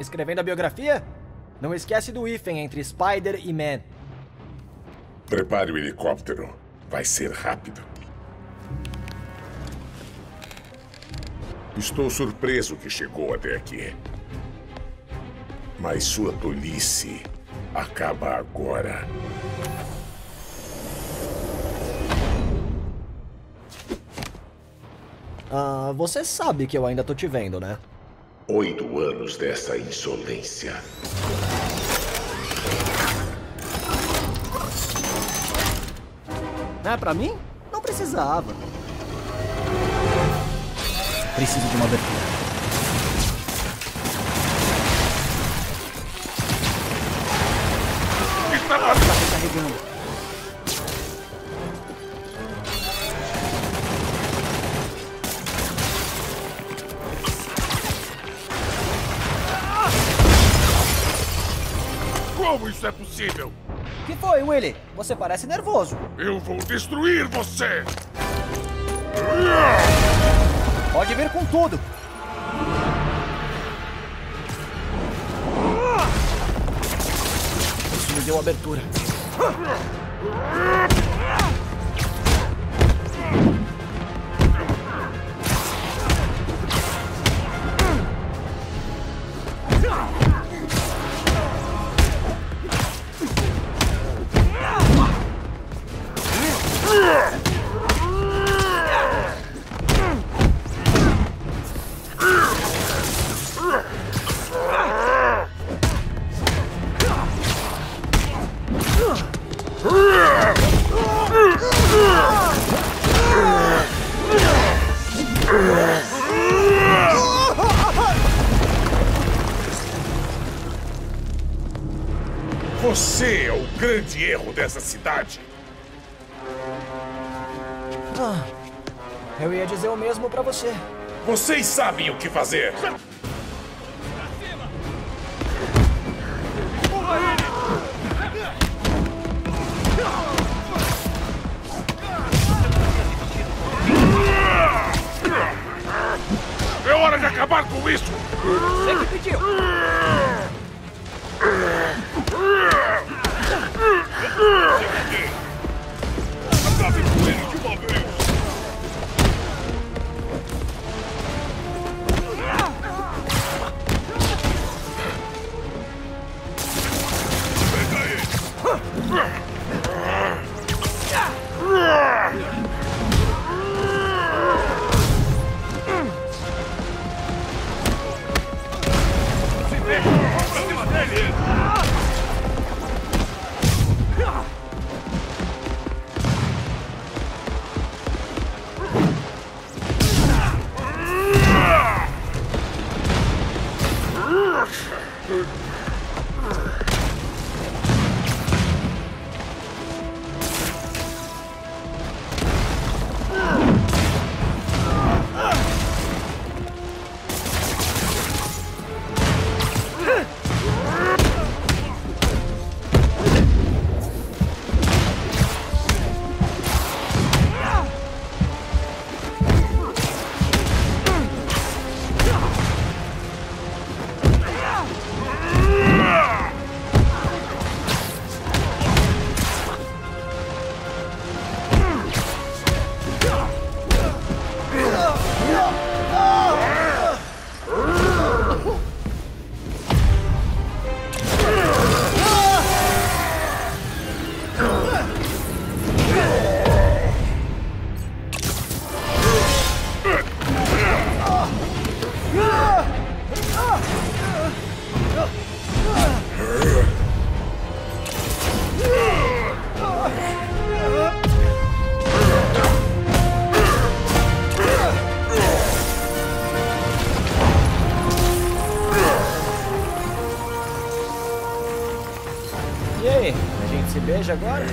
Escrevendo a biografia? Não esquece do hífen entre Spider e Man. Prepare o helicóptero. Vai ser rápido. Estou surpreso que chegou até aqui. Mas sua tolice acaba agora. Ah, você sabe que eu ainda tô te vendo, né? Oito anos dessa insolência. É pra mim? Não precisava. Preciso de uma abertura. Como isso é possível? O que foi, Willy? Você parece nervoso. Eu vou destruir você! Pode vir com tudo. Isso me deu abertura. Você é o grande erro dessa cidade. Ah, eu ia dizer o mesmo pra você. Vocês sabem o que fazer. É hora de acabar com isso! Você que pediu. Pra cima dele! E aí, a gente se beija agora?